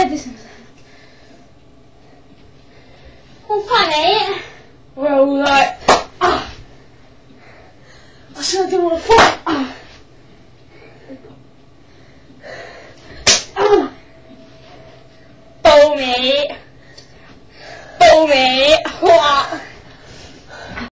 Oh, Neredesin? Well, like, ah. Aşağıda bunu fuck ah. ah. Bow me Bow me What?